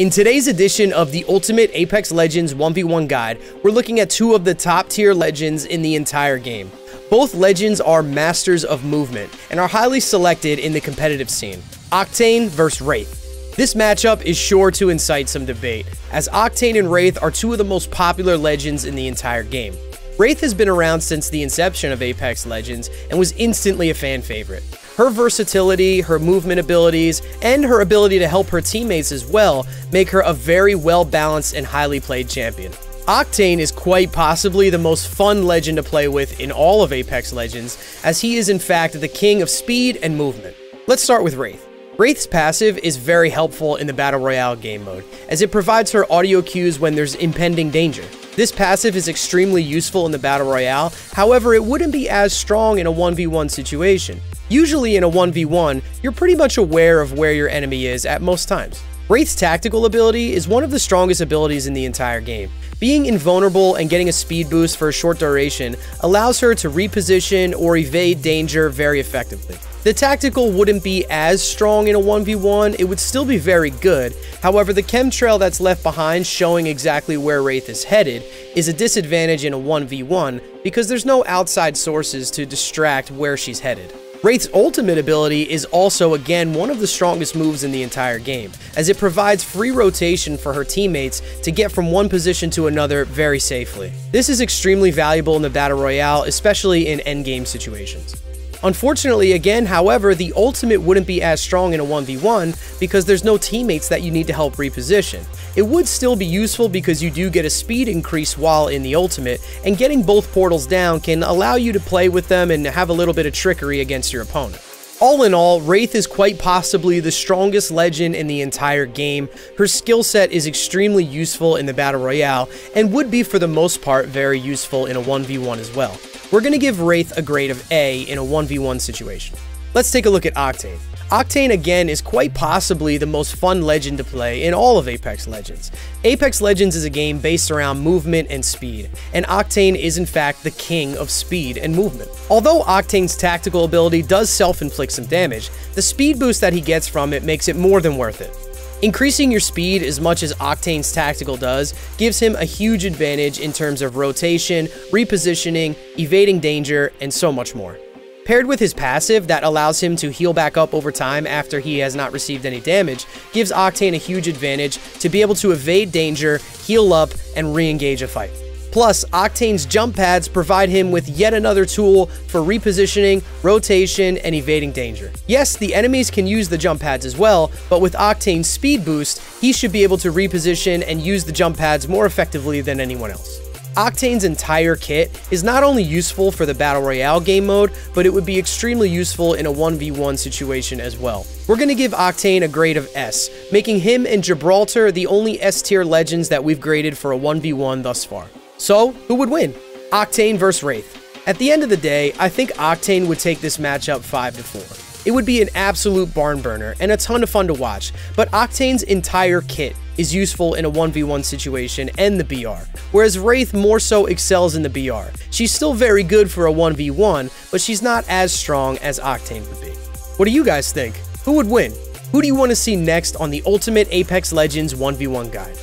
In today's edition of the Ultimate Apex Legends 1v1 guide, we're looking at two of the top tier legends in the entire game. Both legends are masters of movement and are highly selected in the competitive scene. Octane vs Wraith. This matchup is sure to incite some debate, as Octane and Wraith are two of the most popular legends in the entire game. Wraith has been around since the inception of Apex Legends and was instantly a fan favorite. Her versatility, her movement abilities, and her ability to help her teammates as well make her a very well balanced and highly played champion. Octane is quite possibly the most fun legend to play with in all of Apex Legends, as he is in fact the king of speed and movement. Let's start with Wraith. Wraith's passive is very helpful in the Battle Royale game mode, as it provides her audio cues when there's impending danger. This passive is extremely useful in the Battle Royale, however it wouldn't be as strong in a 1v1 situation. Usually in a 1v1, you're pretty much aware of where your enemy is at most times. Wraith's tactical ability is one of the strongest abilities in the entire game. Being invulnerable and getting a speed boost for a short duration allows her to reposition or evade danger very effectively. The tactical wouldn't be as strong in a 1v1, it would still be very good, however the chemtrail that's left behind showing exactly where Wraith is headed is a disadvantage in a 1v1 because there's no outside sources to distract where she's headed. Wraith's ultimate ability is also again one of the strongest moves in the entire game, as it provides free rotation for her teammates to get from one position to another very safely. This is extremely valuable in the Battle Royale, especially in endgame situations. Unfortunately, again, however, the ultimate wouldn't be as strong in a 1v1 because there's no teammates that you need to help reposition. It would still be useful because you do get a speed increase while in the ultimate, and getting both portals down can allow you to play with them and have a little bit of trickery against your opponent. All in all, Wraith is quite possibly the strongest legend in the entire game. Her skill set is extremely useful in the Battle Royale, and would be for the most part very useful in a 1v1 as well. We're going to give Wraith a grade of A in a 1v1 situation. Let's take a look at Octane. Octane again is quite possibly the most fun legend to play in all of Apex Legends. Apex Legends is a game based around movement and speed, and Octane is in fact the king of speed and movement. Although Octane's tactical ability does self-inflict some damage, the speed boost that he gets from it makes it more than worth it. Increasing your speed as much as Octane's tactical does gives him a huge advantage in terms of rotation, repositioning, evading danger, and so much more. Paired with his passive that allows him to heal back up over time after he has not received any damage, gives Octane a huge advantage to be able to evade danger, heal up, and re-engage a fight. Plus, Octane's jump pads provide him with yet another tool for repositioning, rotation, and evading danger. Yes, the enemies can use the jump pads as well, but with Octane's speed boost, he should be able to reposition and use the jump pads more effectively than anyone else. Octane's entire kit is not only useful for the Battle Royale game mode, but it would be extremely useful in a 1v1 situation as well. We're going to give Octane a grade of S, making him and Gibraltar the only S tier legends that we've graded for a 1v1 thus far. So, who would win? Octane versus Wraith. At the end of the day, I think Octane would take this matchup 5 to 4. It would be an absolute barn burner and a ton of fun to watch, but Octane's entire kit is useful in a 1v1 situation and the BR, whereas Wraith more so excels in the BR. She's still very good for a 1v1, but she's not as strong as Octane would be. What do you guys think? Who would win? Who do you want to see next on the Ultimate Apex Legends 1v1 guide?